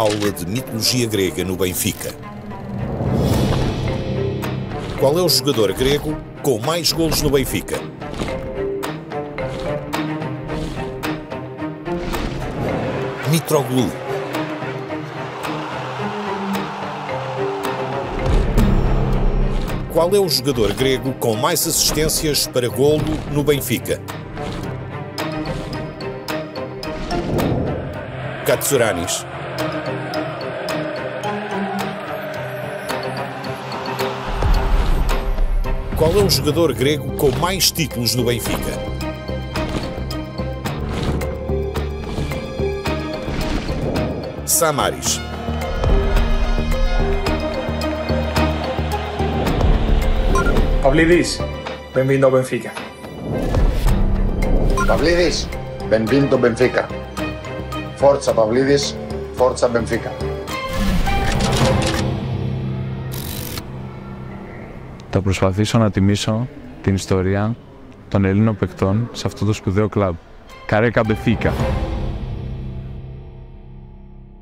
aula de mitologia grega no Benfica. Qual é o jogador grego com mais golos no Benfica? Mitroglou. Qual é o jogador grego com mais assistências para golo no Benfica? Katsouranis. Qual é o jogador grego com mais títulos no Benfica? Samaris. Pavlidis, bem-vindo ao Benfica. Pavlidis, bem-vindo ao Benfica. Forza Pavlidis, forza Benfica. Θα προσπαθήσω να τιμήσω την ιστορία των Ελλήνων παικτών σε αυτό το σπουδαίο κλαμπ. Καρέκα Μπεφίκα.